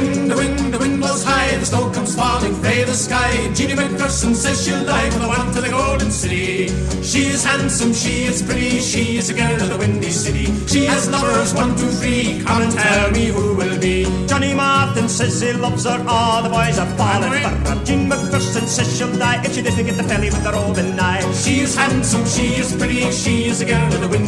wind, the wind, the wind blows high, the snow comes falling frae the sky. Jeannie McPherson says she'll die for the one to the golden city. She is handsome, she is pretty, she is a girl of the windy city. She has lovers, one, two, three. Come and tell me who will be. Johnny Martin says he loves her, all the boys are falling for her. Jean McPherson says she'll die if she doesn't get the felly with the roving eye. She is handsome, she is pretty, she is a girl of the windy.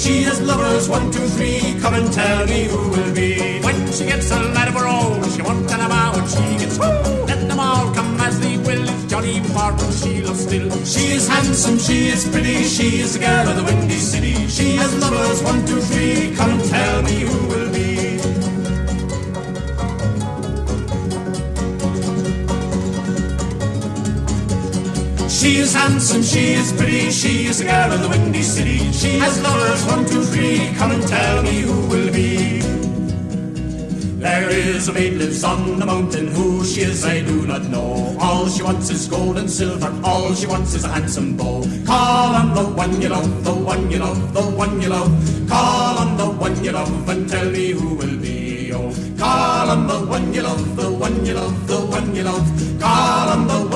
She has lovers, one, two, three. Come and tell me who will be. When she gets a lad of her own, she won't tell about she gets home. Let them all come as they will. It's Johnny Martin she loves still. She is handsome, she is pretty, she is a girl of the windy city. She has lovers, one, two, three. Come and tell me who will be. She is handsome, she is pretty, she a girl of the windy city. She has lovers, one, two, three. Come and tell me who will be. There is a maid lives on the mountain. Who she is, I do not know. All she wants is gold and silver. All she wants is a handsome beau. Call on the one you love, the one you love, the one you love. Call on the one you love and tell me who will be. Oh, call on the one you love, the one you love, the one you love. Call on the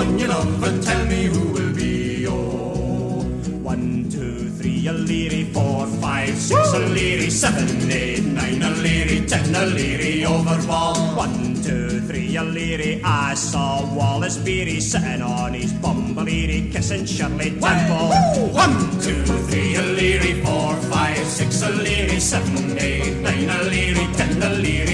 leery, four, five, six, a leery, seven, eight, nine, a leery, ten, a leery, over wall. One, two, three, a leery, I saw Wallace Beery sitting on his bumbleleery, kissing Shirley Temple. One, two, three, a leery, four, five, six, a leery, seven, eight, nine, a leery, ten, a leery,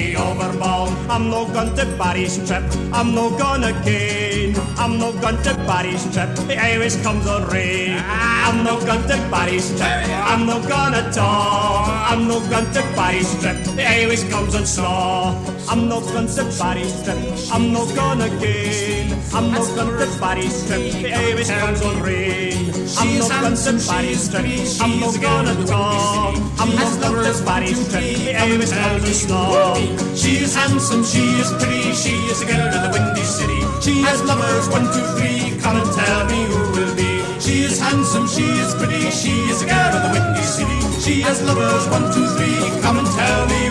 I'm no going to Barry's trip, I'm no gonna gain. I'm no going to Barry's trip, he always comes on rain. I'm no going to Barry's trip, I'm no gonna talk. I'm no going to Barry's trip, he always comes on snow. I'm no going to Barry's trip, I'm no gonna gain. I'm no going to Barry's trip, he always comes on rain. I'm to Barry's trip, I'm no gonna talk. I'm no going to Barry's trip, he always comes on snow. She is handsome, she is pretty, she is a girl of the windy city. She has lovers, one, two, three. Come and tell me who will be. She is handsome, she is pretty, she is a girl of the windy city. She has lovers, one, two, three. Come and tell me